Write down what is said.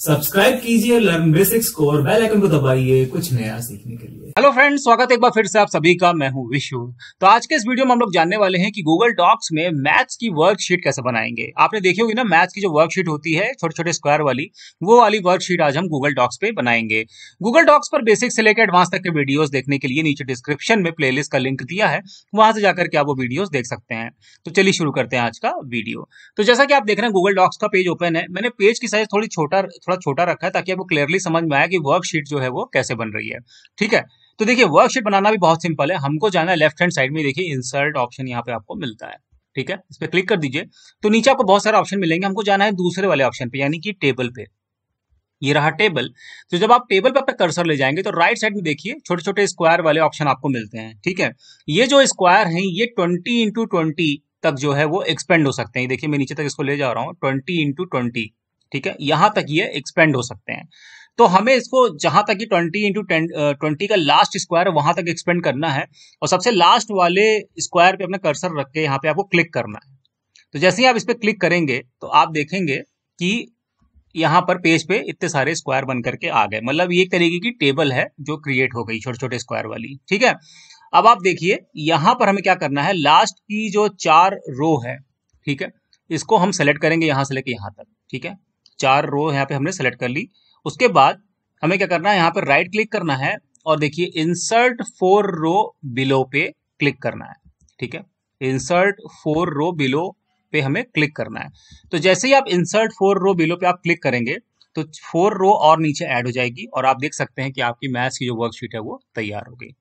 Subscribe कीजिए learn basics को और बेल आइकन को दबाइए कुछ नया सीखने के लिए। हेलो फ्रेंड्स स्वागत है एक बार फिर से आप सभी का। मैं हूँ विशु। तो आज के इस वीडियो में हम लोग जानने वाले हैं कि गूगल डॉक्स में मैथ्स की वर्कशीट कैसे बनाएँगे। आपने देखी होगी ना मैथ्स की जो वर्कशीट होती है छोटे छोटे स्क्वायर वाली, वो वाली वर्कशीट आज हम गूगल डॉक्स पे बनाएँगे। गूगल डॉक्स पर बेसिक से लेकर एडवांस तक के वीडियोज़ देखने के लिए नीचे डिस्क्रिप्शन में प्ले का लिंक दिया है, वहाँ से जाकर के आप वो वीडियोज़ देख सकते हैं। तो चलिए शुरू करते हैं आज का वीडियो तो जैसा कि आप देख रहे हैं गूगल डॉक्स का पेज ओपन है। मैंने पेज की साइज़ थोड़ी छोटा थोड़ा छोटा रखा है ताकि आपको क्लियरली समझ में आया कि वर्कशीट जो है वो कैसे बन रही है। ठीक है? तो देखिए वर्कशीट बनाना भी बहुत सिंपल है। हमको जाना है लेफ़्ट हैंड साइड में, देखिए इंसर्ट ऑप्शन यहाँ पे आपको मिलता है। ठीक है? इस पर क्लिक कर दीजिए। तो नीचे आपको बहुत सारे ऑप्शन मिलेंगे। हमको जाना है दूसरे वाले ऑप्शन पे, यानी कि टेबल पे। ये रहा टेबल तो जब आप टेबल पे अपना कर्सर ले जाएँगे तो राइट साइड में देखिए छोटे छोटे स्क्वायर वाले ऑप्शन आपको मिलते हैं। ठीक है? ये जो स्क्वायर हैं, ये ट्वेंटी इंटू ट्वेंटी तक जो है वो एक्सपेंड हो सकते हैं। देखिए, मैं नीचे तक इसको ले जा रहा हूँ। ट्वेंटी इंटू ट्वेंटी ठीक है? यहाँ तक ये एक्सपेंड हो सकते हैं। तो हमें इसको जहाँ तक ट्वेंटी इंटू ट्वेंटी का लास्ट स्क्वायर वहाँ तक एक्सपेंड करना है और सबसे लास्ट वाले स्क्वायर पे अपना कर्सर रख के यहाँ पे आपको क्लिक करना है। तो जैसे ही आप इस पर क्लिक करेंगे तो आप देखेंगे कि यहाँ पर पेज पे इतने सारे स्क्वायर बन करके आ गए। मतलब ये एक तरीके की टेबल है जो क्रिएट हो गई छोटे छोटे स्क्वायर वाली। ठीक है? अब आप देखिए, यहाँ पर हमें क्या करना है? लास्ट की जो चार रो है, ठीक है? इसको हम सेलेक्ट करेंगे यहाँ से लेके यहाँ तक। ठीक है? चार रो यहाँ पे हमने सेलेक्ट कर ली। उसके बाद हमें क्या करना है? यहाँ पर राइट क्लिक करना है और देखिए इंसर्ट फोर रो बिलो पे क्लिक करना है। ठीक है? इंसर्ट फोर रो बिलो पे हमें क्लिक करना है। तो जैसे ही आप इंसर्ट फोर रो बिलो पे आप क्लिक करेंगे तो फोर रो और नीचे ऐड हो जाएगी और आप देख सकते हैं कि आपकी मैथ्स की जो वर्कशीट है वो तैयार हो गई।